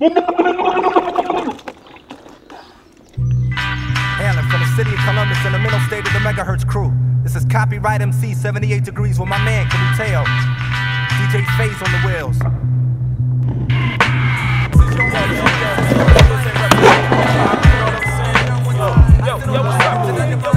Hailing from the city of Columbus in the mental state of the megahertz crew. This is copyright MC 78 degrees with my man, can you tell? DJ Phase on the wheels. Boogie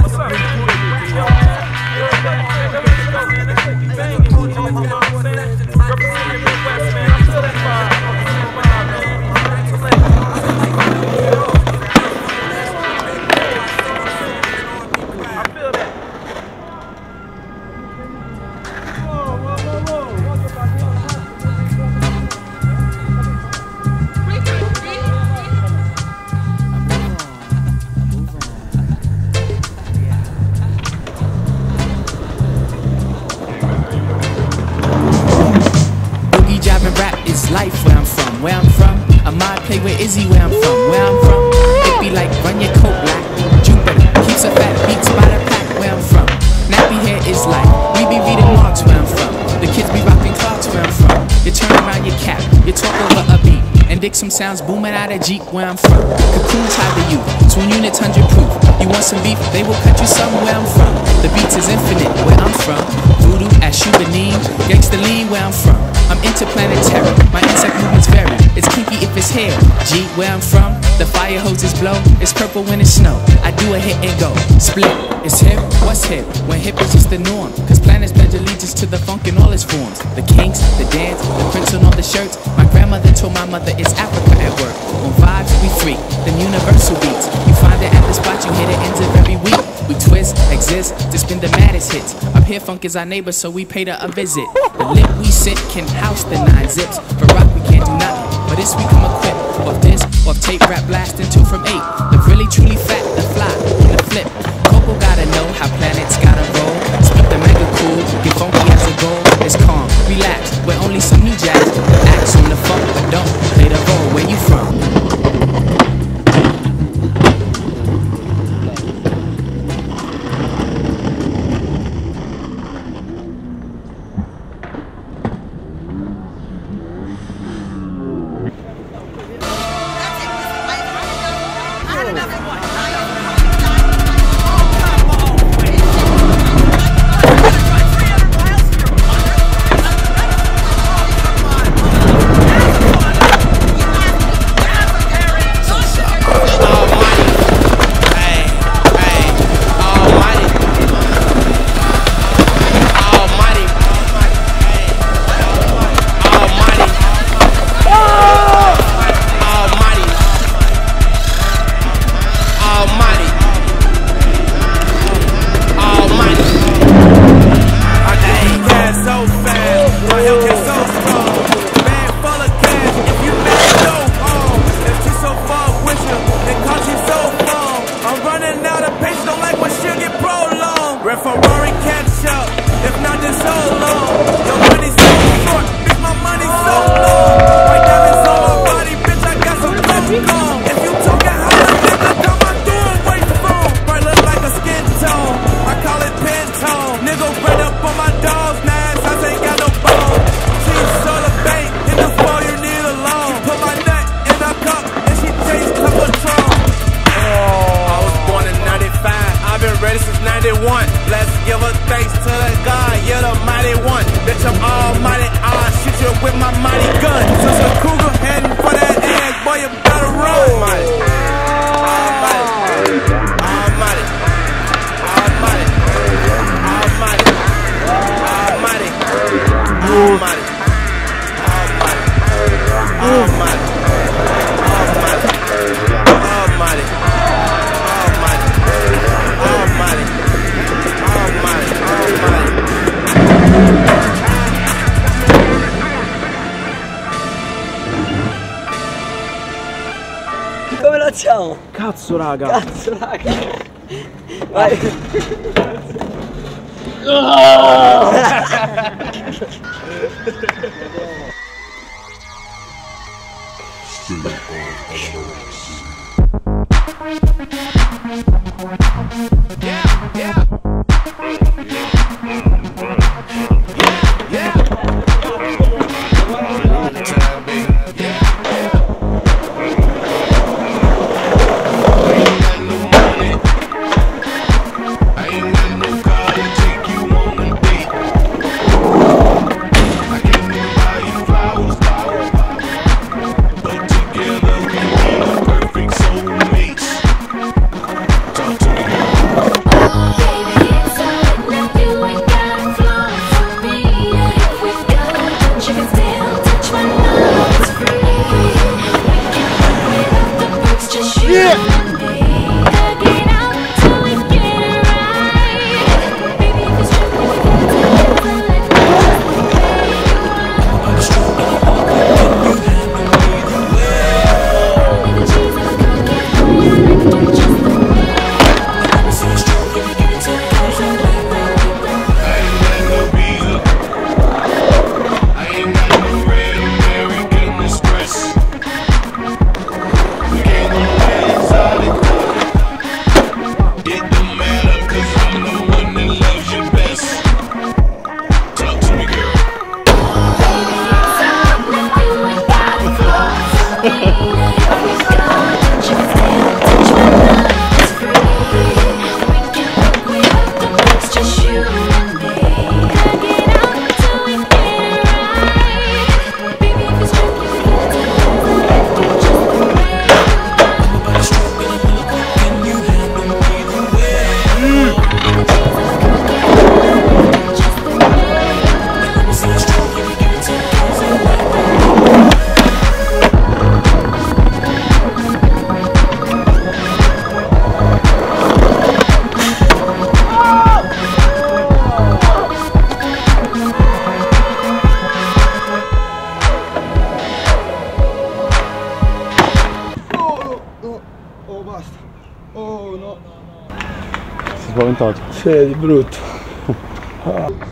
some sounds booming out of Jeep where I'm from. Cocoons hide the youth, twin units hundred proof. You want some beef, they will cut you some where I'm from. The beats is infinite where I'm from. Voodoo at Shubanim, gangsta lean where I'm from. I'm interplanetary, my insect movements vary. It's kinky if it's hair. G where I'm from, the fire hoses blow. It's purple when it's snow. I do a hit and go. Split, it's hip, what's hip? When hip is just the norm. Cause planets pledge allegiance to the funk in all its forms. The kinks, the dance, the prints on all the shirts. My grandmother told my mother it's Africa at work. On vibes, we freak, them universal beats. You find it at the spot, you hit it ends of every week. We twist, exist, to spin the maddest hits. Up here, funk is our neighbor, so we paid her a visit. The lip we sit can house the nine zips. For rock, we can't do nothing. But this we come equipped. Off this, off tape, rap blasting two from eight. The really truly fat, the fly, the flip. Coco gotta know how planets gotta roll. Speak the mega cool, get funky as a goal. It's calm, relax, only some new jazz. Acts on the but don't play the role. Where you from? Cazzo raga. Cazzo raga. Vai. Oh! yeah, yeah. fantástico. Você é de bruto.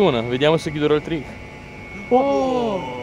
fortuna, vediamo se chiuderò il trick. Oh!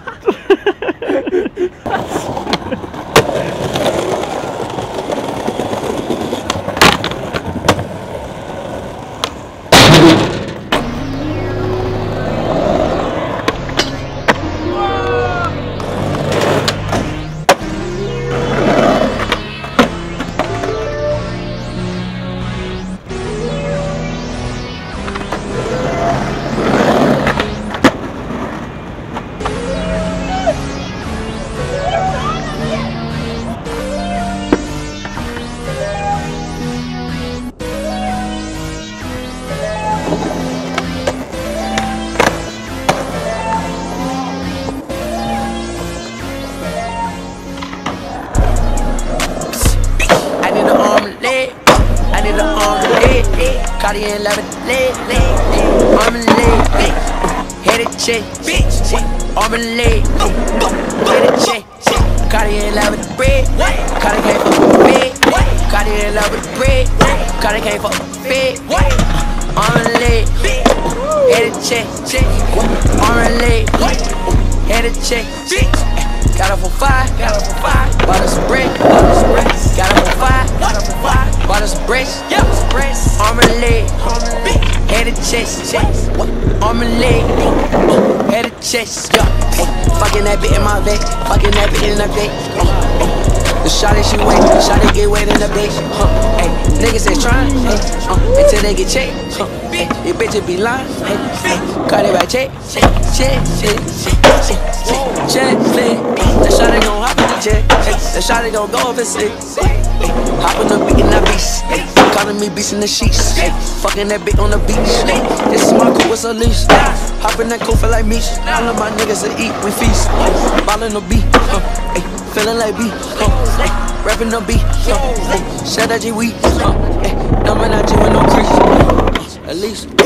Leg, head and check. Cartier and leather bread. Cartier can't fuck with bed. Cartier and leather bread. Cartier can't fuck with. Arm and leg, head and check. Arm and leg, head and check. Got her for five, got her for five. Bought us some bread, bought us some bread. Got her for five, got her for five. Bought us some breast, yeah, some breast. Arm and leg, head and chest, chest. Arm and leg, head and chest, yeah. Fucking that bit in my vein, fucking that bit in the vein. The shot that she wet, the shot get wet in the bitch. Huh, niggas is trying, uh, until they get checked. Huh, hey, you bitches be lying, hey, cut it by check, check, check, check, check, check, check. The shot gon' hop in the jet, the shot gon' go up and sit. Hop in the beat in that beast, calling me beast in the sheets, fucking that bitch on the beach. This is my cool, it's a leash. Hop in that cool, feel like me. All of my niggas to eat, we feast. Ballin' the beat, huh, hey, feeling like huh, hey, rapping the beat, huh, hey, shout out G weed, huh, hey, no man G with no crease, uh, at least.